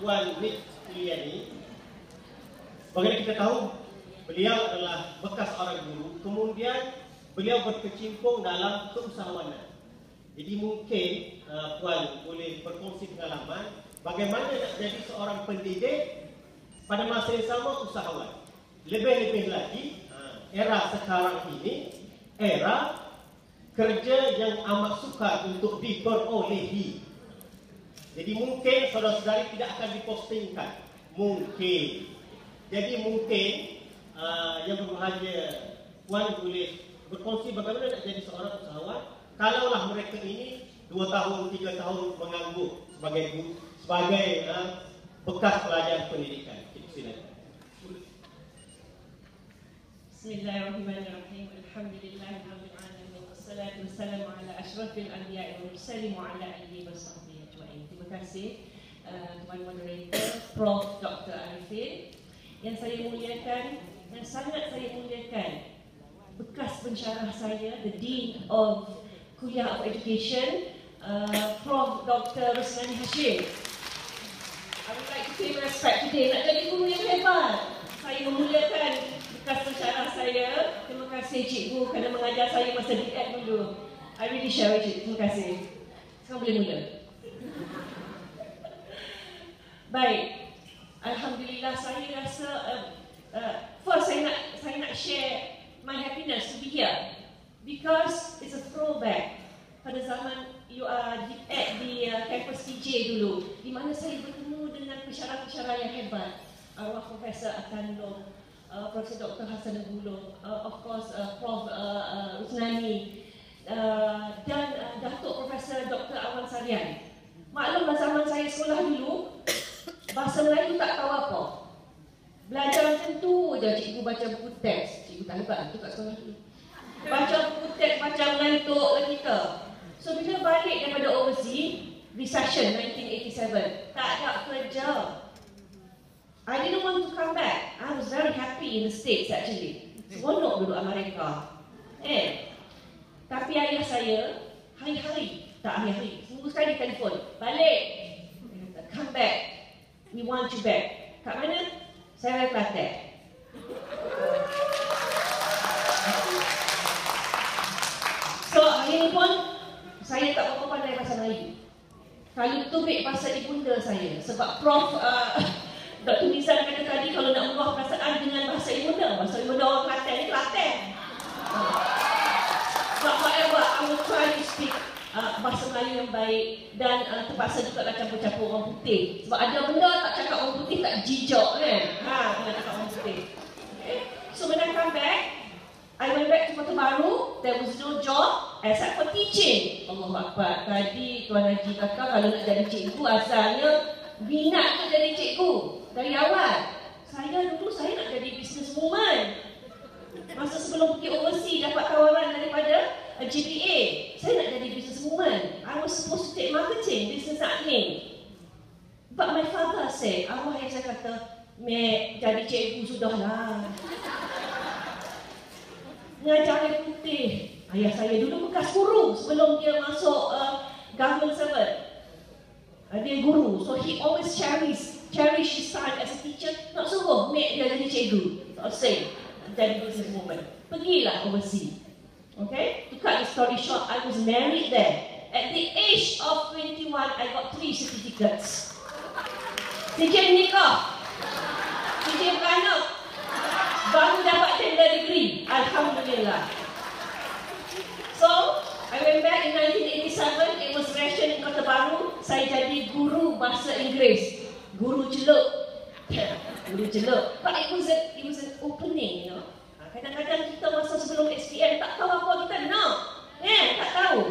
Puan Nik Kuliani Bagaimana kita tahu Beliau adalah bekas orang guru. Kemudian beliau berkecimpung dalam keusahawanan Jadi mungkin uh, Puan boleh berkongsi pengalaman Bagaimana nak jadi seorang pendidik Pada masa yang sama usahawan. Lebih-lebih lagi uh, Era sekarang ini Era kerja yang amat sukar untuk diperolehi jadi mungkin saudara-saudari tidak akan dipostingkan. Mungkin. Jadi mungkin uh, yang berbahagia Puan boleh berkongsi bagaimana nak jadi seorang usahawan kalaulah mereka ini dua tahun, tiga tahun menganggur sebagai guru, sebagai uh, bekas pelajar pendidikan. Silakan. Bismillahirrahmanirrahim. Alhamdulillahirrahmanirrahim. Wassalatu wassalamu ala ashrafil anbiya'i wa ala alihi wa kasih uh, Tuan Moderator, Prof. Dr. Arifin Yang saya muliakan, yang sangat saya muliakan Bekas pensyarah saya, the Dean of Kuliah of Education uh, Prof. Dr. Rusmani Hashim I would like to pay respect today, nak jadi guru yang hebat Saya memuliakan bekas pensyarah saya Terima kasih cikgu kerana mengajar saya masa di dulu I really share it, terima kasih Sekarang boleh mula Baik, Alhamdulillah saya rasa uh, uh, first saya nak saya nak share my happiness to be here because it's a throwback pada zaman you are at the uh, campus TJ dulu di mana saya bertemu dengan pensyarah-pensyarah yang hebat arwah Profesor Atanulong, uh, Profesor Dr. Hassan Gulung, uh, of course uh, Prof. Uh, uh, Usnani uh, dan uh, Datuk Profesor Dr. Awan Sarian. Maklumlah zaman saya sekolah dulu, Bahasa Melayu tak tahu apa. Belajar macam tu je cikgu baca buku teks. Cikgu tak hebat tu kat sekolah tu. Baca buku teks macam mengantuk lah kita. So bila balik daripada overseas, recession 1987, tak ada kerja. I didn't want to come back. I was very happy in the States actually. Seronok duduk Amerika. Eh, tapi ayah saya, hari-hari, tak hari-hari, seminggu sekali telefon, balik, come back, we want you back. Kat mana? Saya Kelantan. So, hari ni pun saya tak berapa pandai bahasa Melayu. Kalau tubik bahasa ibunda saya. Sebab Prof. Uh, Dr. Nizam kata tadi kalau nak mengubah perasaan dengan bahasa ibunda. Bahasa ibunda orang Kelantan ni Kelantan. But whatever, I will try to speak uh, bahasa Melayu yang baik dan uh, terpaksa juga nak campur-campur orang putih. Sebab ada benda tak cakap orang putih tak jijak kan? Ha, kena cakap orang putih. Okay. So when I come back, I went back to Kota Baru, there was no job except for teaching. Allah Akbar. Tadi Tuan Haji kata kalau nak jadi cikgu asalnya minat tu jadi cikgu dari awal. Saya dulu saya nak jadi business woman. Masa sebelum pergi overseas dapat tawaran daripada GPA. Saya nak jadi businesswoman. I was supposed to take marketing, business admin. But my father said, arwah yang saya kata, Mek, jadi cikgu sudahlah. Ngajar yang putih. Ayah saya dulu bekas guru sebelum dia masuk uh, government servant. Uh, dia guru. So he always cherish, cherish his son as a teacher. Nak suruh Mek dia jadi cikgu. Tak say, jadi businesswoman. Pergilah overseas. Okay, to cut the story short, I was married there. At the age of 21, I got three certificates. Sikit nikah. Sikit beranak. Baru dapat tender degree. Alhamdulillah. So, I went back in 1987. It was ration in Kota Baru. Saya jadi guru bahasa Inggeris. Guru celuk. guru celuk. But it was, a, it was an opening, you know. Kadang-kadang kita masa sebelum SPM tak tahu apa kita nak. Eh, tak tahu.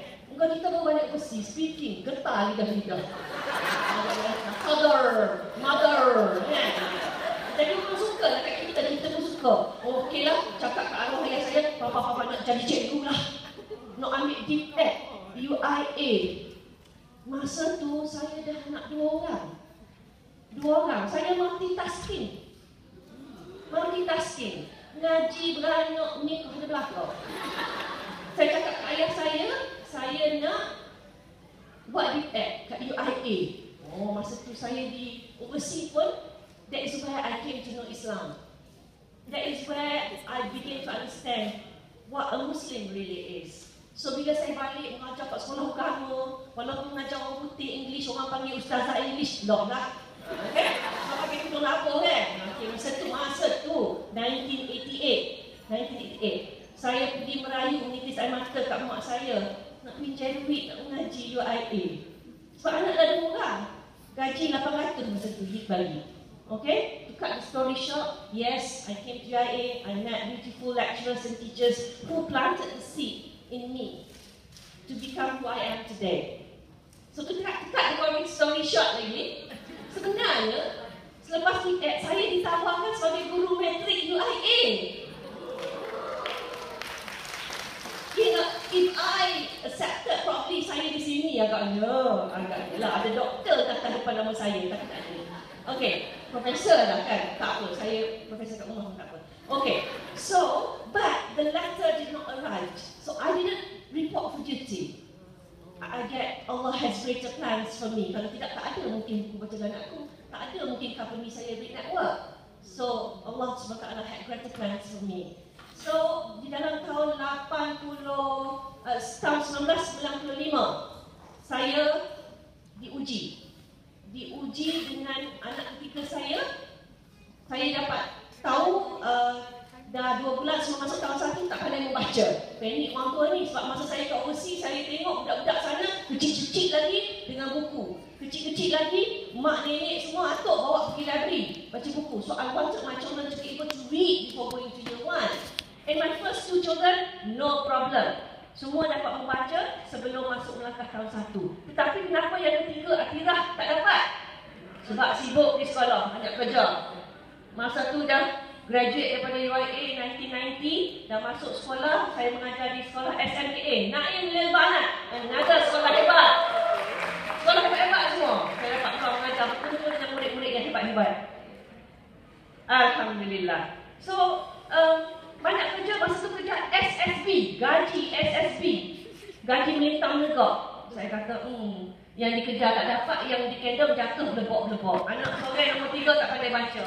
Engkau kita bawa banyak kursi, speaking, getar lidah-lidah. Mother, mother. Jadi orang suka lah kat kita, kita pun suka. Oh, okey lah, cakap kat arwah ayah saya, papa-papa nak jadi cikgu lah. Nak ambil deep ed, UIA. Masa tu saya dah nak dua orang. Dua orang. Saya multitasking. Multitasking. Ngaji, beranak, nikah di belakang. Saya cakap kat ayah saya, saya nak buat deep ed kat UIA. Oh, masa tu saya di overseas pun, that is where I came to know Islam. That is where I began to understand what a Muslim really is. So bila saya balik mengajar kat sekolah agama, walaupun mengajar orang putih English, orang panggil ustazah English, lah. Okay? Saya pakai tudung lapor kan? Okay, masa tu, masa tu, 1988. 1988. Saya pergi merayu menitis air mata kat mak saya. Nak pinjam duit nak mengaji UIA. Sebab anak dah dua orang. Gaji 800 masa tu, hit bagi. Okay, cut the story short, yes, I came to UIA, I met beautiful lecturers and teachers who planted the seed in me to become who I am today. So to cut the story short lagi, sebenarnya selepas eh, saya ditawarkan sebagai guru metrik UIA. Know, if I accepted properly saya di sini agaknya, agaknya lah ada doktor kata depan nama saya, tak ada. Okay, profesor dah kan, tak apa, saya profesor kat rumah tak apa. Okay, so, but the letter did not arrive, so I didn't report for duty. I get Allah has greater plans for me. Kalau tidak, tak ada mungkin buku baca anakku. Tak ada mungkin company saya big network. So, Allah SWT had greater plans for me. So, di dalam tahun 80, uh, tahun 1995, saya diuji. Diuji dengan anak ketiga saya. Saya dapat tahu uh, dah dua bulan semua masuk tahun satu tak pandai membaca. Panik orang tua ni sebab masa saya kat overseas saya tengok budak-budak sana kecil-kecil lagi dengan buku. Kecil-kecil lagi, mak nenek semua atuk bawa pergi library baca buku. So I wanted my children to be able to read before going to. And my first two children, no problem. Semua dapat membaca sebelum masuk melangkah tahun satu. Tetapi kenapa yang ketiga, Atirah tak dapat? Sebab sibuk di sekolah, banyak kerja. Masa tu dah graduate daripada UIA 1990 dan masuk sekolah, saya mengajar di sekolah SMKA. Naim Lil Banat, mengajar sekolah hebat. Sekolah hebat-hebat semua. Saya dapat keluar mengajar betul-betul dengan murid-murid yang hebat-hebat. Alhamdulillah. So, um, banyak kerja masa tu kerja SSB, gaji SSB. Gaji melintang negak. Saya kata, hmm, yang dikejar tak dapat, yang dikendam jatuh lebok-lebok. Anak seorang nombor tiga tak pandai baca.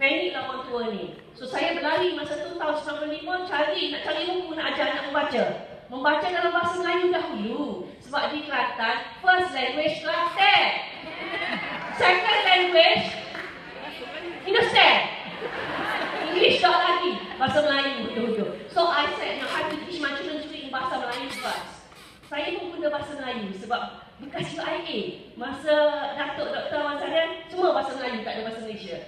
Panik lah orang tua ni. So saya berlari masa tu tahun 95 cari, nak cari buku nak ajar anak membaca. Membaca dalam bahasa Melayu dahulu. Sebab di Kelantan, first language Kelantan. Second language, Hindustan. English tak lagi. Bahasa Melayu betul-betul. So I said, now I have to teach my children to speak bahasa Melayu first. Saya pun guna bahasa Melayu sebab bekas UIA. Masa Datuk Dr. Wan Sarian, semua bahasa Melayu, tak ada bahasa Malaysia.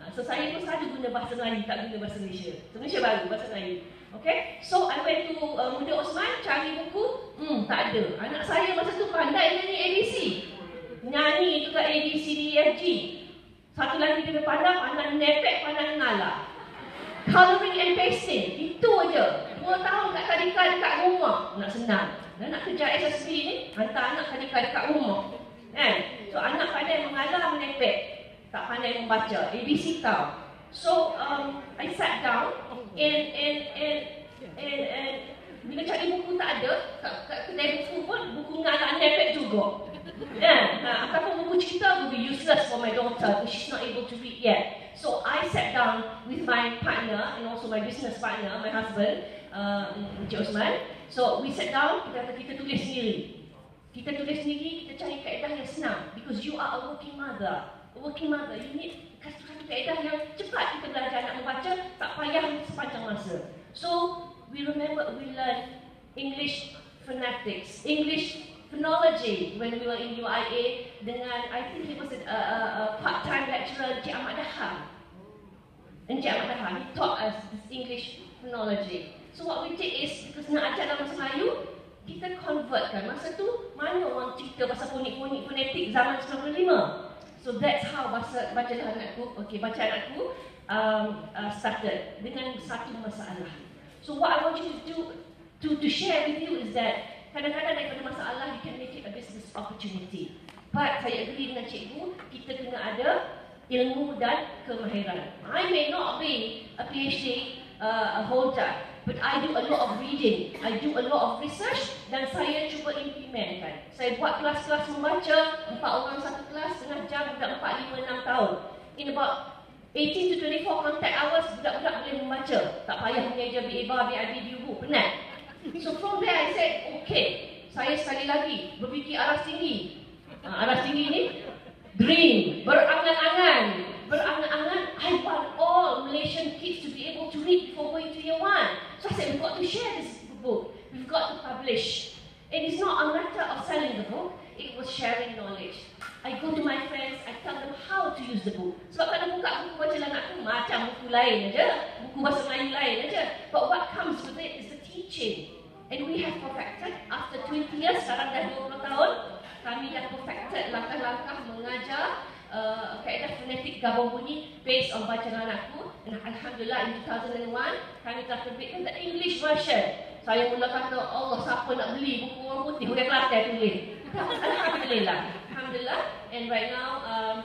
Ha, so saya pun selalu guna bahasa Melayu, tak guna bahasa Malaysia. So Malaysia baru, bahasa Melayu. Okay, so I went to uh, Muda Osman, cari buku, hmm, tak ada. Anak saya masa tu pandai nyanyi ABC. Nyanyi juga A, B, C, D, E. Satu lagi dia pandai, pandai nepek, pandai ngalah coloring and pasting. Itu aja. Dua tahun kat tadika dekat rumah. Nak senang. Dan nak kerja SSB ni, hantar anak tadika dekat rumah. Kan? So, anak pandai mengalah menepek. Tak pandai membaca. ABC tahu. So, um, I sat down and, and, and, and, and bila cari buku tak ada, kat, kat kedai buku pun, buku ngalah nepek juga. Kan? Ha, ataupun buku cerita will be useless for my daughter because she's not able to read yet. So I sat down with my partner and also my business partner, my husband, uh, Encik Osman. So we sat down, kita kata kita tulis sendiri. Kita tulis sendiri, kita cari kaedah yang senang. Because you are a working mother. A working mother, you need satu kaedah yang cepat kita belajar nak membaca, tak payah sepanjang masa. So we remember, we learn English phonetics, English phonology when we were in UIA dengan I think he was a, a, a part-time lecturer Encik Ahmad Daham. Encik Ahmad he taught us this English phonology. So what we did is, because nak ajar dalam bahasa Melayu, kita convertkan. Masa tu, mana orang cerita pasal ponik-ponik fonetik zaman 95? So that's how bahasa bacalah anakku, okay, baca anakku um, uh, started dengan satu masalah. So what I want you to do to to share with you is that kadang-kadang daripada masalah you can make it a business opportunity. But saya agree dengan cikgu, kita kena ada ilmu dan kemahiran. I may not be a PhD uh, a but I do a lot of reading, I do a lot of research dan saya cuba implementkan. Saya buat kelas-kelas membaca, empat orang satu kelas, setengah jam, budak empat, lima, enam tahun. In about 18 to 24 contact hours, budak-budak boleh membaca. Tak payah mengajar BA-BAR, BIB, DUBU, penat. So from there I said, okay, saya sekali lagi berfikir arah tinggi. Ha, arah tinggi ni, dream, berangan-angan. Berangan-angan, I want all Malaysian kids to be able to read before going to year one. So I said, we've got to share this book. We've got to publish. And it's not a matter of selling the book, it was sharing knowledge. I go to my friends, I tell them how to use the book. Sebab kalau buka buku baca anak tu macam buku lain aja, buku bahasa Melayu lain aja. But what comes with it is the teaching. And we have perfected after 20 years, sekarang dah 20 tahun, kami dah perfected langkah-langkah mengajar uh, kaedah fonetik gabung bunyi based on bacaan anakku. Dan Alhamdulillah in 2001, kami telah terbitkan the English version. Saya mula kata, Allah siapa nak beli buku orang putih, orang Kelantan tulis. Alhamdulillah. Alhamdulillah. And right now, um,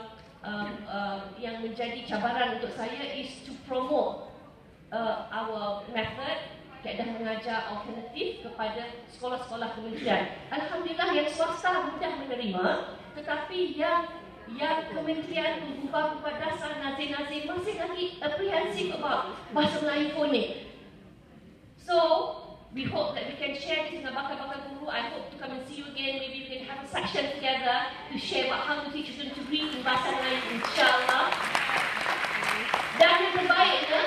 um, uh, yang menjadi cabaran untuk saya is to promote uh, our method kaedah mengajar alternatif kepada sekolah-sekolah kementerian. Alhamdulillah yang swasta mudah menerima, tetapi yang yang kementerian kepada dasar nazir-nazir masih lagi apprehensive about bahasa Melayu phonik. So, we hope that we can share this dengan bakal-bakal guru. I hope to come and see you again. Maybe we can have a section together to share about how to teach children to read in bahasa Melayu, insyaAllah. Dan yang terbaiknya,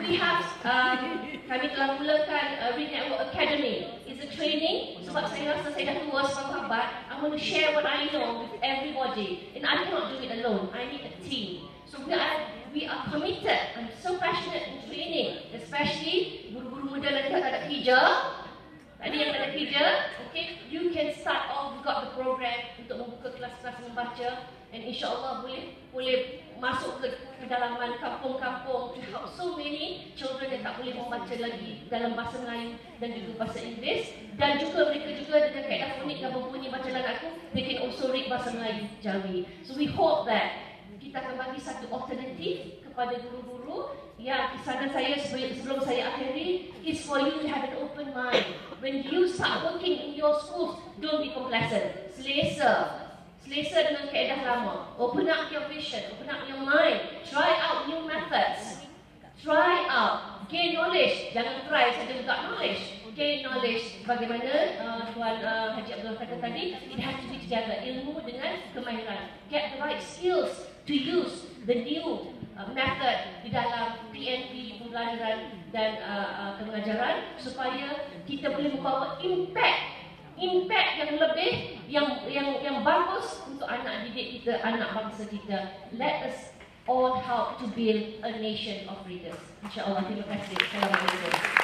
we have um, kami telah mulakan uh, Read Network Academy. It's a training sebab saya rasa saya dah tua sahabat. I want to share what I know with everybody. And I cannot do it alone. I need a team. So we are we are committed. I'm so passionate in training, especially guru-guru muda nanti tak ada kerja. Tadi yang ada kerja, okay, you can start off. We got the program untuk membuka kelas-kelas membaca, and insyaAllah boleh boleh masuk ke pedalaman kampung-kampung. To help so many children yang tak boleh membaca lagi dalam bahasa Melayu dan juga bahasa Inggeris. Dan juga mereka juga dengan kaedah fonik dan berbunyi bacaan aku they can also read bahasa Melayu Jawi so we hope that kita akan bagi satu alternatif kepada guru-guru yang kesanan saya sebelum saya akhiri is for you to have an open mind. When you start working in your schools don't be complacent. Selesa Selesa dengan keadaan lama. Open up your vision, open up your mind. Try out new methods. Try out. Gain knowledge. Jangan try saja juga knowledge. Gain knowledge. Bagaimana uh, Tuan uh, Haji Abdul kata tadi, it has to be together. Ilmu dengan kemahiran. Get the right skills to use the new uh, method di dalam PNP, pembelajaran dan uh, uh, pengajaran supaya kita boleh membawa impact impact yang lebih yang yang yang bagus untuk anak didik kita, anak bangsa kita. Let us all help to build a nation of readers. InsyaAllah. Terima kasih. Assalamualaikum.